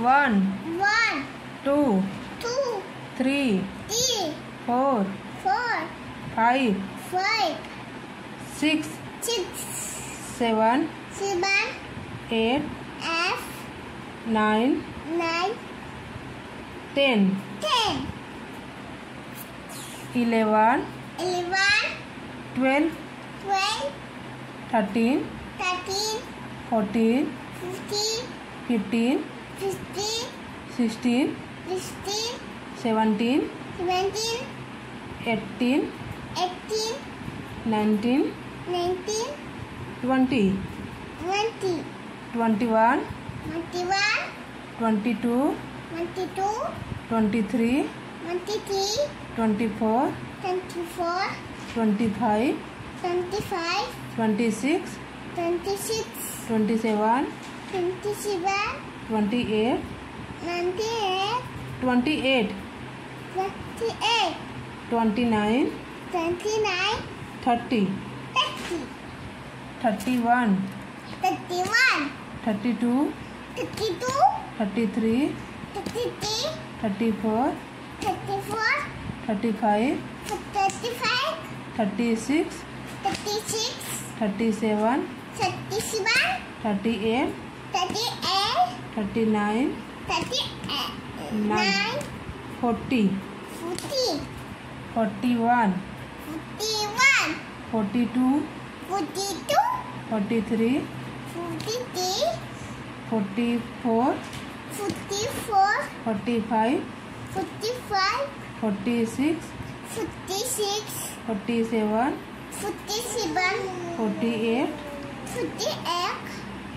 One one two to three three four four five five six six seven seven eight eight nine nine ten ten eleven eleven twelve twelve thirteen thirteen fourteen fifteen fifteen Fifteen. Sixteen. Sixteen. Seventeen. Seventeen. Eighteen. Eighteen. Nineteen. Nineteen. Twenty. Twenty. Twenty-one. Twenty-one. Twenty-two. Twenty-two. Twenty-three. Twenty-three. Twenty-four. Twenty-four. Twenty-five. Twenty-five. Twenty-six. Twenty-six. Twenty-seven. Twenty seven twenty eight twenty eight twenty eight twenty eight twenty nine twenty nine thirty thirty thirty one thirty one thirty two thirty two thirty three thirty three thirty four thirty four thirty five thirty five thirty six thirty six thirty seven thirty seven thirty eight 38 39 38 9 40 40 41 41 42 42 43 43 44 44 45 45 46 46 47 47 48 48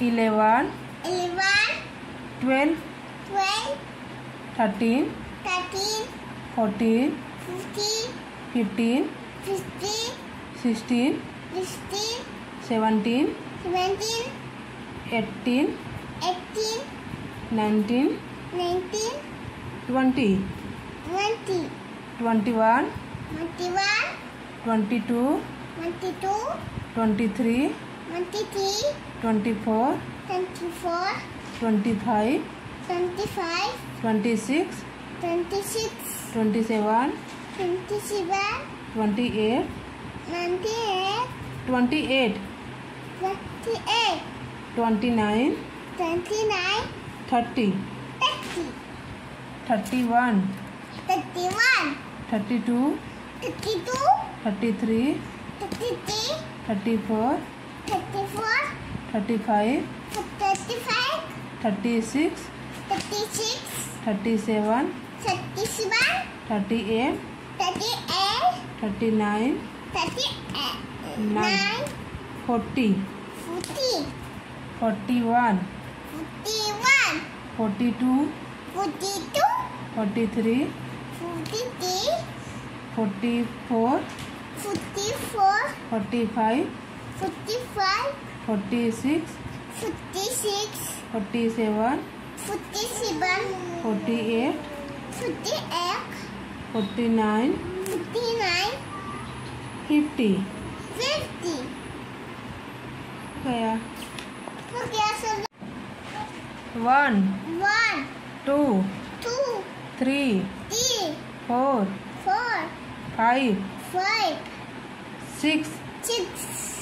eleven, eleven, twelve, twelve, thirteen, thirteen, fourteen, fifteen, fifteen, fifteen, sixteen, sixteen, seventeen, seventeen, eighteen, eighteen, nineteen, nineteen, twenty, twenty, twenty-one, twenty-one, twenty-two, twenty-two, twenty-three. 23 24 24 25 25 26 26 27 27 28 28 28 28 29 29 30 30 31 31 32 32 33 33 34 34 35 35 36 36 37 37 38 38 39 9 40 40 41 41 42 42 43 43 44 44 45 45 46 46 47 47 48 48 49 49 50 50 गया हो गया सब 1 1 2 2 3 3 4 4 5 5 6 6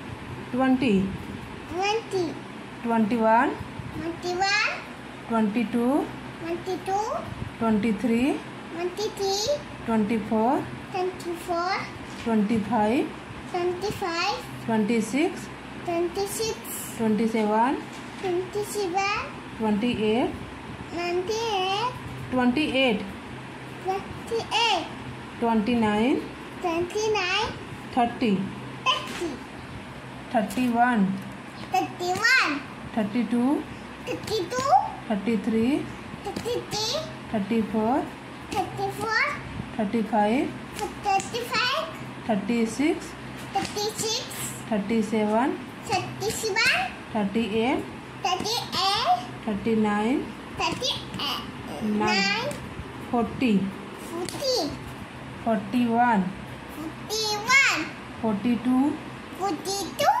twenty twenty twenty one twenty one twenty two twenty two twenty three twenty three twenty four twenty four twenty five twenty five twenty six twenty six twenty seven twenty seven twenty eight twenty eight twenty eight twenty eight twenty nine twenty nine thirty thirty one thirty one thirty two thirty two thirty three thirty three thirty four thirty four thirty five thirty five thirty six thirty six thirty seven thirty seven thirty eight thirty eight thirty nine thirty nine forty forty forty one forty one forty two forty two